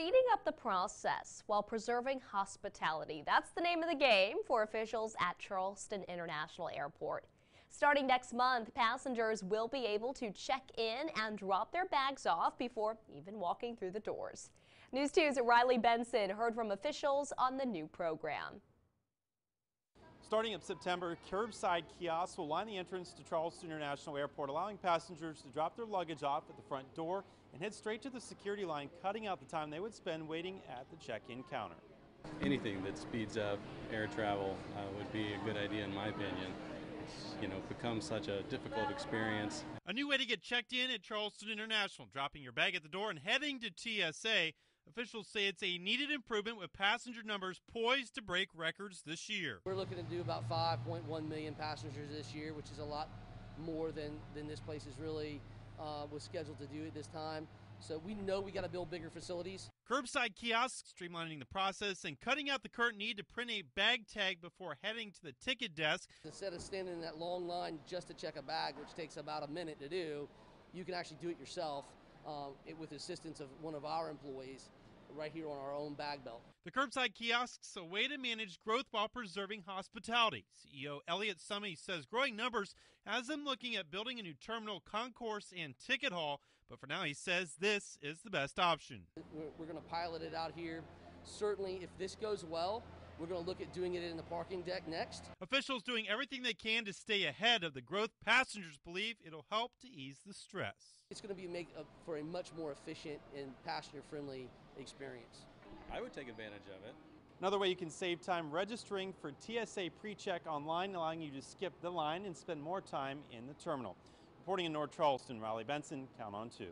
Speeding up the process while preserving hospitality. That's the name of the game for officials at Charleston International Airport. Starting next month, passengers will be able to check in and drop their bags off before even walking through the doors. News 2's Riley Benson heard from officials on the new program. Starting in September, curbside kiosks will line the entrance to Charleston International Airport, allowing passengers to drop their luggage off at the front door and head straight to the security line, cutting out the time they would spend waiting at the check-in counter. Anything that speeds up air travel uh, would be a good idea in my opinion. It's, you know, become such a difficult experience. A new way to get checked in at Charleston International, dropping your bag at the door and heading to TSA. Officials say it's a needed improvement with passenger numbers poised to break records this year. We're looking to do about 5.1 million passengers this year, which is a lot more than, than this place is really uh, was scheduled to do at this time. So we know we got to build bigger facilities. Curbside kiosks, streamlining the process and cutting out the current need to print a bag tag before heading to the ticket desk. Instead of standing in that long line just to check a bag, which takes about a minute to do, you can actually do it yourself um, it, with assistance of one of our employees right here on our own bag belt. The curbside kiosks a way to manage growth while preserving hospitality. CEO Elliot Summey says growing numbers has them looking at building a new terminal, concourse, and ticket hall. But for now, he says this is the best option. We're, we're going to pilot it out here. Certainly, if this goes well, we're going to look at doing it in the parking deck next. Officials doing everything they can to stay ahead of the growth. Passengers believe it'll help to ease the stress. It's going to be make a, for a much more efficient and passenger friendly experience. I would take advantage of it. Another way you can save time registering for TSA pre-check online, allowing you to skip the line and spend more time in the terminal. Reporting in North Charleston, Riley Benson, Count on 2.